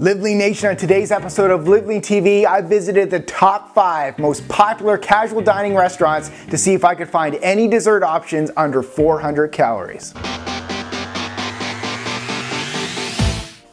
Live Lean Nation, on today's episode of Live Lean TV, I visited the top five most popular casual dining restaurants to see if I could find any dessert options under 400 calories.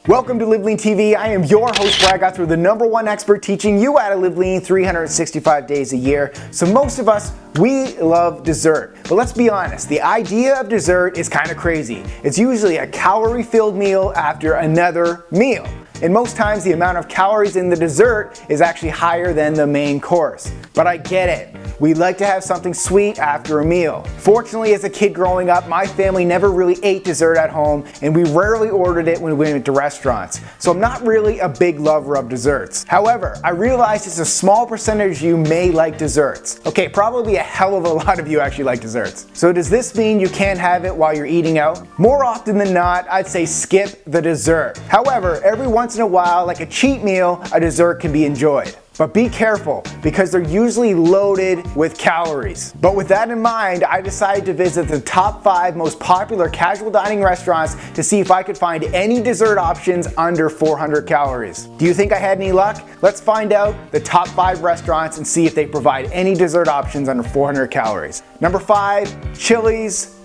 Welcome to Live Lean TV. I am your host, Brad Gouthro, the number one expert teaching you how to live lean 365 days a year. So most of us, we love dessert. But let's be honest, the idea of dessert is kind of crazy. It's usually a calorie-filled meal after another meal and most times the amount of calories in the dessert is actually higher than the main course. But I get it. We like to have something sweet after a meal. Fortunately, as a kid growing up, my family never really ate dessert at home and we rarely ordered it when we went to restaurants. So I'm not really a big lover of desserts. However, I realize it's a small percentage of you may like desserts. Okay, probably a hell of a lot of you actually like desserts. So does this mean you can't have it while you're eating out? More often than not, I'd say skip the dessert. However, every once in a while, like a cheat meal, a dessert can be enjoyed. But be careful because they're usually loaded with calories. But with that in mind, I decided to visit the top five most popular casual dining restaurants to see if I could find any dessert options under 400 calories. Do you think I had any luck? Let's find out the top five restaurants and see if they provide any dessert options under 400 calories. Number five, Chili's,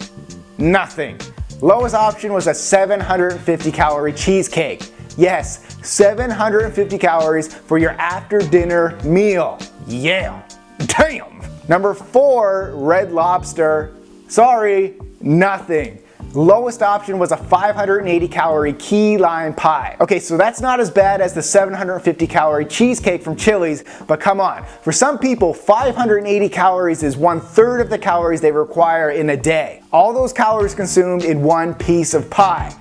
nothing. Lowest option was a 750 calorie cheesecake. Yes, 750 calories for your after dinner meal. Yeah, damn. Number four, Red Lobster. Sorry, nothing. Lowest option was a 580 calorie key lime pie. Okay, so that's not as bad as the 750 calorie cheesecake from Chili's, but come on. For some people, 580 calories is one third of the calories they require in a day. All those calories consumed in one piece of pie.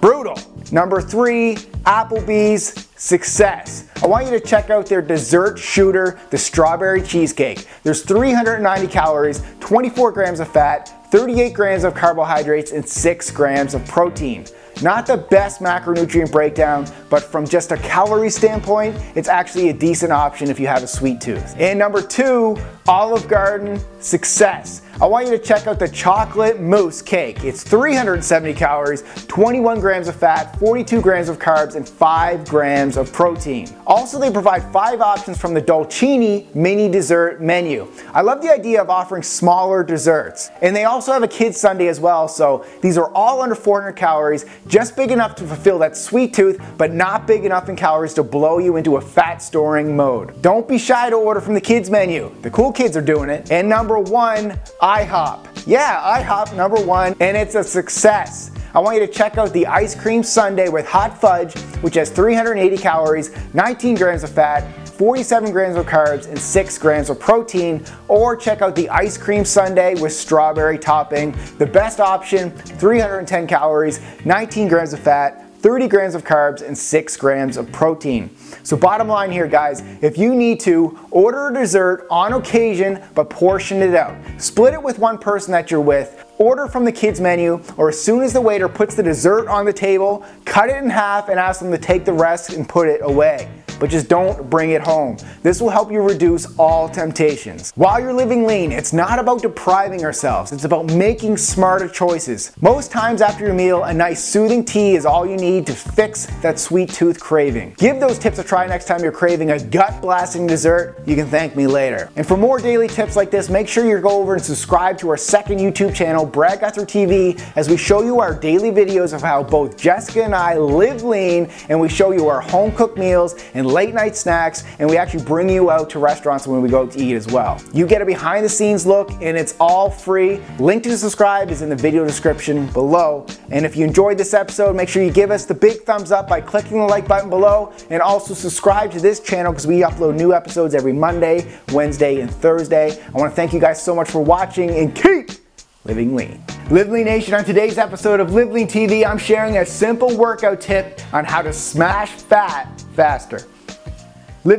Brutal. Number three, Applebee's Success. I want you to check out their dessert shooter, the strawberry cheesecake. There's 390 calories, 24 grams of fat, 38 grams of carbohydrates, and 6 grams of protein. Not the best macronutrient breakdown, but from just a calorie standpoint, it's actually a decent option if you have a sweet tooth. And number two, Olive Garden Success. I want you to check out the chocolate mousse cake. It's 370 calories, 21 grams of fat, 42 grams of carbs, and 5 grams of protein. Also, they provide 5 options from the Dolcini mini dessert menu. I love the idea of offering smaller desserts. And they also have a kids sundae as well, so these are all under 400 calories, just big enough to fulfill that sweet tooth, but not big enough in calories to blow you into a fat storing mode. Don't be shy to order from the kids menu. The cool kids are doing it. And number one, IHOP. Yeah, IHOP number one, and it's a success. I want you to check out the ice cream sundae with hot fudge, which has 380 calories, 19 grams of fat, 47 grams of carbs, and 6 grams of protein, or check out the ice cream sundae with strawberry topping. The best option, 310 calories, 19 grams of fat, 30 grams of carbs, and 6 grams of protein. So bottom line here guys, if you need to, order a dessert on occasion, but portion it out. Split it with one person that you're with, order from the kids menu, or as soon as the waiter puts the dessert on the table, cut it in half and ask them to take the rest and put it away but just don't bring it home. This will help you reduce all temptations. While you're living lean, it's not about depriving ourselves, it's about making smarter choices. Most times after your meal, a nice soothing tea is all you need to fix that sweet tooth craving. Give those tips a try next time you're craving a gut blasting dessert. You can thank me later. And for more daily tips like this, make sure you go over and subscribe to our second YouTube channel, Brad Gouthro TV, as we show you our daily videos of how both Jessica and I live lean and we show you our home cooked meals and late night snacks, and we actually bring you out to restaurants when we go to eat as well. You get a behind the scenes look and it's all free. Link to subscribe is in the video description below. And if you enjoyed this episode, make sure you give us the big thumbs up by clicking the like button below and also subscribe to this channel because we upload new episodes every Monday, Wednesday, and Thursday. I want to thank you guys so much for watching and keep living lean. Live Lean Nation, on today's episode of Live Lean TV, I'm sharing a simple workout tip on how to smash fat faster.